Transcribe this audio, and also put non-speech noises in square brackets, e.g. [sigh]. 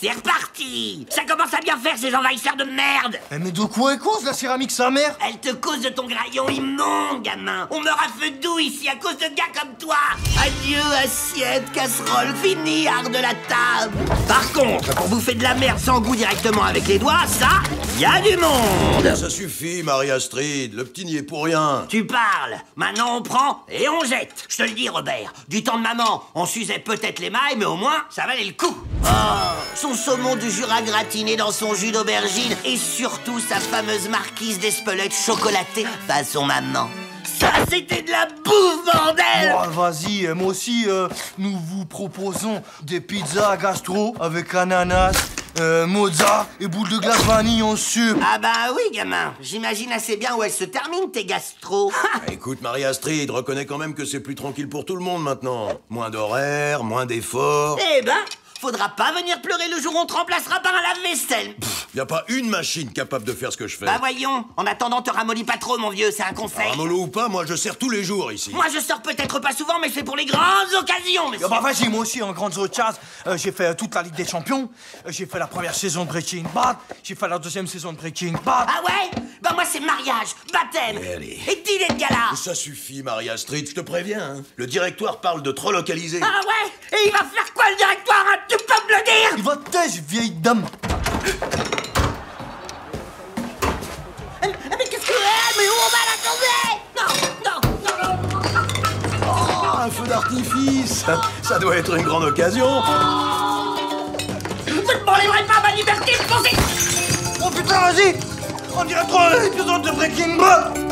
c'est reparti! Ça commence à bien faire ces envahisseurs de merde! Eh, mais de quoi est cause la céramique sa mère Elle te cause de ton graillon immonde, gamin! On meurt à feu doux ici à cause de gars comme toi! Adieu, assiette, casserole, fini, art de la table! Par contre, pour bouffer de la merde sans goût directement avec les doigts, ça, y a du monde! Ça suffit, Marie-Astrid. Le petit n'y est pour rien. Tu parles Maintenant on prend et on jette. Je te le dis, Robert, du temps de maman, on s'usait peut-être les mailles, mais au moins, ça valait le coup Oh Son saumon du Jura gratiné dans son jus d'aubergine et surtout sa fameuse marquise d'Espelette chocolatée façon maman ça, c'était de la bouffe, bordel Oh, vas-y, euh, moi aussi, euh, nous vous proposons des pizzas gastro avec ananas, euh, mozza et boules de glace vanille en sucre. Ah bah oui, gamin, j'imagine assez bien où elles se terminent, tes gastro [laughs] Écoute, Marie-Astrid, reconnais quand même que c'est plus tranquille pour tout le monde maintenant. Moins d'horaires, moins d'efforts. Eh ben, faudra pas venir pleurer le jour où on te remplacera par un lave-vaisselle Y a pas une machine capable de faire ce que je fais. Bah voyons, en attendant, te ramollis pas trop, mon vieux, c'est un conseil Ramolo ou pas, moi je sers tous les jours ici. Moi, je sors peut-être pas souvent, mais c'est pour les grandes occasions, monsieur. Ah bah vas-y, moi aussi, en grande autres euh, j'ai fait euh, toute la Ligue des Champions, euh, j'ai fait la première saison de Breaking Bad, j'ai fait la deuxième saison de Breaking Bad. Ah ouais? Bah moi, c'est mariage, baptême Allez. et dîner de gala. Ça suffit, Marie-Astrid, je te préviens. hein. Le directoire parle de trop localiser. Ah ouais? Et il va faire quoi, le directoire? Hein Tu peux me le dire? Il va te vieille dame. Mais qu'est-ce que... Mais où on va la tomber Non, non, non. Oh, un feu d'artifice. Ça doit être une grande occasion. Vous ne m'enlèverez pas ma liberté de penser Oh putain, vas-y. On dirait trop un épisode de Breaking Bad